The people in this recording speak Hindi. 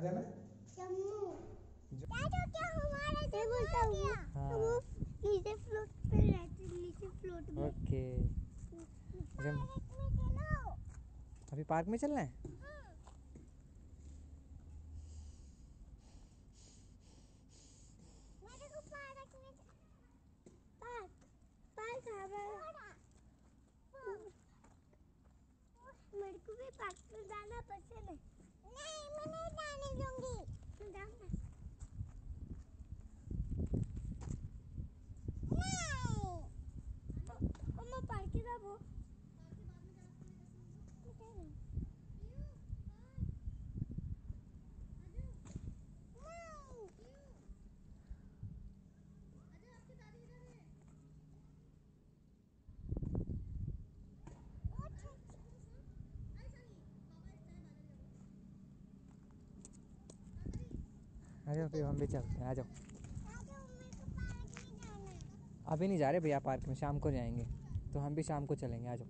कहाँ जाना जम्मू ज- दादू क्या हमारा ये बोलता। वो नीचे फ्लोट पे रहते नीचे फ्लोट में ओके जम- पार्क में चलो अभी पार्क में चलना है। मेरे को भी पार्क में जाना पसंद है नहीं मैं नहीं जाने दूँगी जाना नहीं मैं आ जाओ फिर हम भी चलते हैं आ जाओ अभी नहीं जा रहे भैया पार्क में शाम को जाएँगे। तो हम भी शाम को चलेंगे आ जाओ।